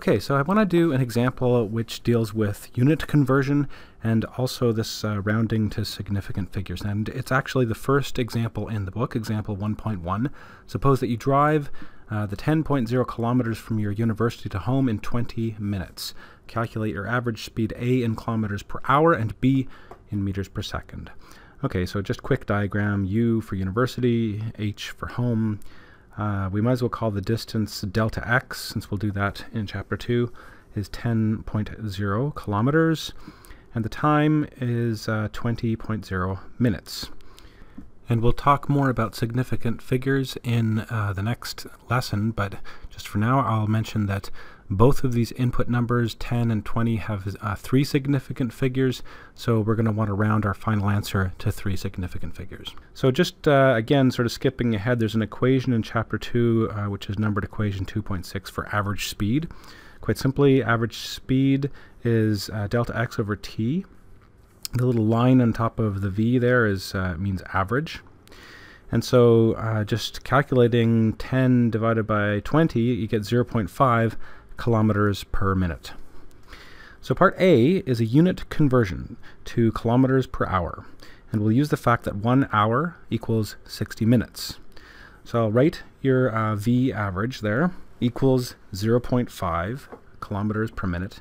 Okay, so I want to do an example which deals with unit conversion and also this uh, rounding to significant figures. And it's actually the first example in the book, example 1.1. Suppose that you drive uh, the 10.0 kilometers from your university to home in 20 minutes. Calculate your average speed A in kilometers per hour and B in meters per second. Okay, so just quick diagram, U for university, H for home, uh, we might as well call the distance delta x, since we'll do that in chapter 2, is 10.0 kilometers, and the time is uh, 20.0 minutes. And we'll talk more about significant figures in uh, the next lesson, but just for now I'll mention that both of these input numbers, 10 and 20, have uh, three significant figures, so we're going to want to round our final answer to three significant figures. So just uh, again, sort of skipping ahead, there's an equation in chapter 2, uh, which is numbered equation 2.6 for average speed. Quite simply, average speed is uh, delta x over t. The little line on top of the v there is uh, means average. And so uh, just calculating 10 divided by 20, you get 0.5 kilometers per minute. So part A is a unit conversion to kilometers per hour, and we'll use the fact that one hour equals 60 minutes. So I'll write your uh, V average there equals 0.5 kilometers per minute.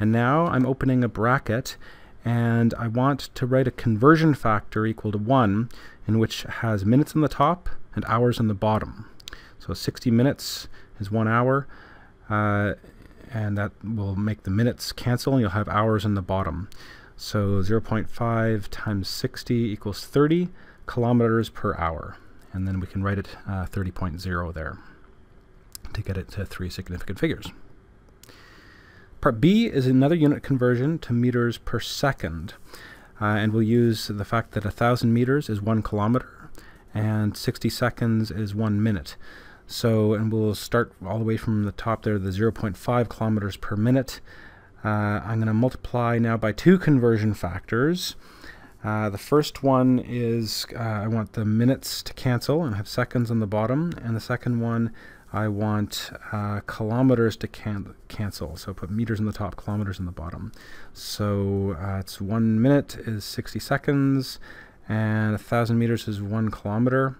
And now I'm opening a bracket and I want to write a conversion factor equal to 1 in which has minutes on the top and hours on the bottom. So 60 minutes is one hour, uh, and that will make the minutes cancel and you'll have hours in the bottom. So 0.5 times 60 equals 30 kilometers per hour. And then we can write it uh, 30.0 there to get it to three significant figures. Part B is another unit conversion to meters per second. Uh, and we'll use the fact that 1,000 meters is one kilometer and 60 seconds is one minute. So, and we'll start all the way from the top there, the 0.5 kilometers per minute. Uh, I'm going to multiply now by two conversion factors. Uh, the first one is uh, I want the minutes to cancel and have seconds on the bottom, and the second one I want uh, kilometers to can cancel. So put meters on the top, kilometers on the bottom. So uh, it's one minute is 60 seconds, and a thousand meters is one kilometer.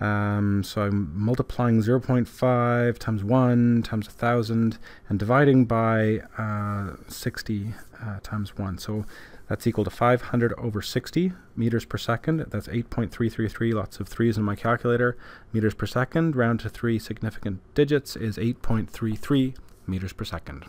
Um, so I'm multiplying 0.5 times 1 times 1,000 and dividing by uh, 60 uh, times 1. So that's equal to 500 over 60 meters per second. That's 8.333, lots of threes in my calculator. Meters per second, round to three significant digits, is 8.33 meters per second.